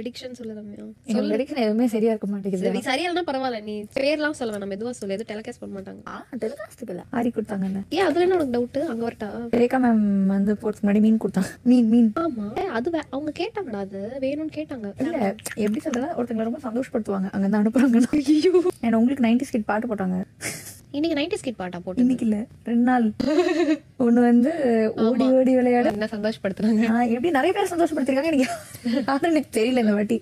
Prediction சொல்ல ரம்யா எங்க prediction எதுவுமே சரியா இருக்க மாட்டேங்குது. நீ சரியாலனா பரவாயில்ல. நீ பேர்லாம் சொல்ல வேணாம். மெதுவா சொல்லு. எதுவும் டெலிகாஸ்ட் பண்ண மாட்டாங்க. ஆ டெலிகாஸ்ட்டுக்கு இல்லை. ஆரி கொடுத்தாங்கல்ல. ஏன் அதுல என்ன உனக்கு டவுட் அங்க வரட்டா? ரேகா மேம் வந்து போறதுக்கு முன்னாடி மீன் கொடுத்தாங்க மீன் மீன். ஆமா. அது அவங்க கேட்டாங்கடா அது. வேணும்னு கேட்டாங்க. இல்ல எப்படி சொல்றேன் ஒருத்தங்களை ரொம்ப சந்தோஷப்படுத்துவாங்க. அங்க இருந்து அனுப்புறாங்கன்னா ஏன்னா உங்களுக்கு நைன்டி ஸ்கிட் பாட்டு போட்டாங்க. இன்னைக்கு நைன்டி ஸ்கிட் பாட்டா போட்டு இன்னைக்கு இல்ல ரெண்டு நாள். ஒண்ணு வந்து ஓடி ஓடி விளையாட. என்ன சந்தோஷப்படுத்துறாங்க? எப்படி நிறைய பேர் சந்தோஷப்படுத்திருக்காங்க எனக்கு தெரியல இந்த வாட்டி.